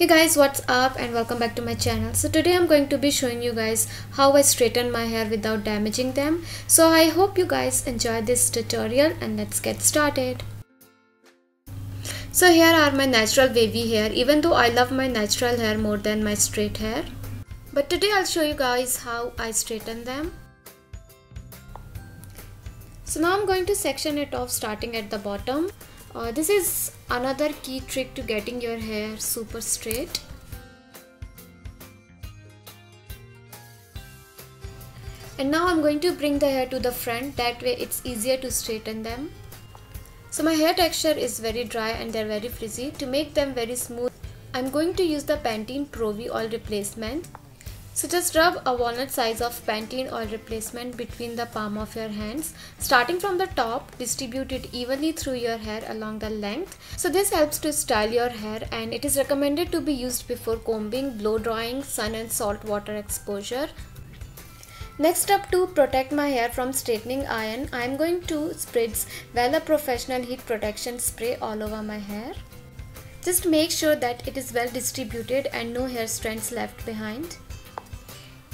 Hey guys what's up and welcome back to my channel. So today I'm going to be showing you guys how I straighten my hair without damaging them. So I hope you guys enjoy this tutorial and let's get started. So here are my natural wavy hair even though I love my natural hair more than my straight hair. But today I'll show you guys how I straighten them. So now I'm going to section it off starting at the bottom. Uh, this is another key trick to getting your hair super straight. And now I'm going to bring the hair to the front that way it's easier to straighten them. So my hair texture is very dry and they're very frizzy. To make them very smooth, I'm going to use the Pantene Pro-V oil replacement. So just rub a walnut size of Pantene oil replacement between the palm of your hands. Starting from the top, distribute it evenly through your hair along the length. So this helps to style your hair and it is recommended to be used before combing, blow drying, sun and salt water exposure. Next up to protect my hair from straightening iron, I am going to spritz Wella Professional Heat Protection Spray all over my hair. Just make sure that it is well distributed and no hair strands left behind.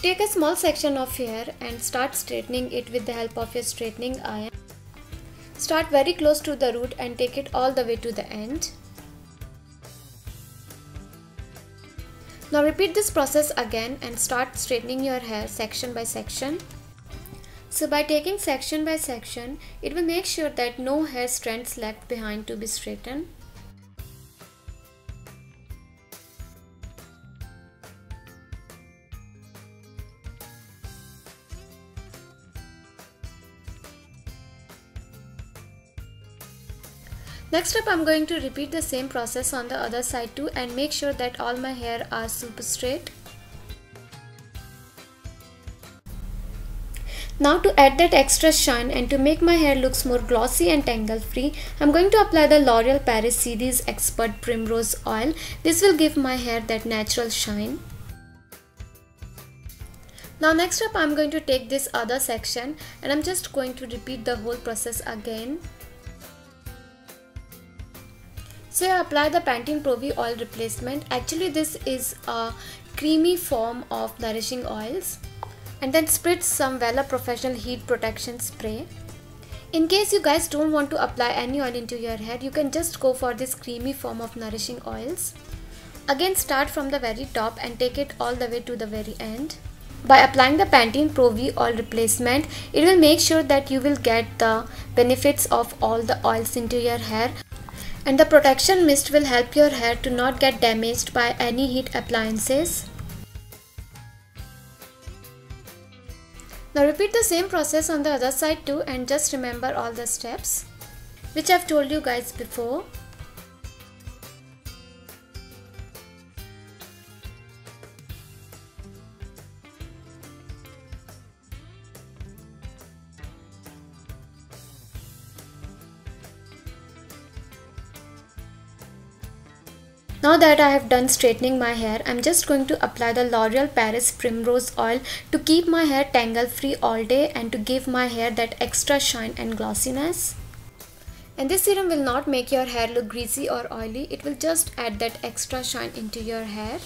Take a small section of hair and start straightening it with the help of your straightening iron. Start very close to the root and take it all the way to the end. Now repeat this process again and start straightening your hair section by section. So by taking section by section, it will make sure that no hair strands left behind to be straightened. Next up I'm going to repeat the same process on the other side too and make sure that all my hair are super straight. Now to add that extra shine and to make my hair looks more glossy and tangle free, I'm going to apply the L'Oreal Paris Series Expert Primrose Oil. This will give my hair that natural shine. Now next up I'm going to take this other section and I'm just going to repeat the whole process again. So I apply the Pantene Pro-V oil replacement. Actually this is a creamy form of nourishing oils. And then spritz some Wella Professional Heat Protection Spray. In case you guys don't want to apply any oil into your hair, you can just go for this creamy form of nourishing oils. Again start from the very top and take it all the way to the very end. By applying the Pantene Pro-V oil replacement, it will make sure that you will get the benefits of all the oils into your hair and the protection mist will help your hair to not get damaged by any heat appliances. Now repeat the same process on the other side too and just remember all the steps which I've told you guys before. Now that I have done straightening my hair, I'm just going to apply the L'Oreal Paris Primrose Oil to keep my hair tangle free all day and to give my hair that extra shine and glossiness. And this serum will not make your hair look greasy or oily, it will just add that extra shine into your hair.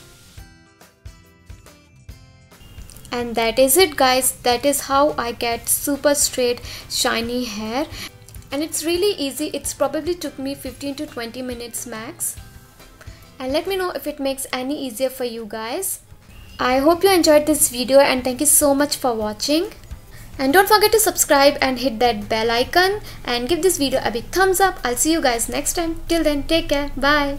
And that is it guys, that is how I get super straight shiny hair. And it's really easy, it's probably took me 15 to 20 minutes max and let me know if it makes any easier for you guys. I hope you enjoyed this video and thank you so much for watching. And don't forget to subscribe and hit that bell icon and give this video a big thumbs up. I'll see you guys next time. Till then, take care. Bye.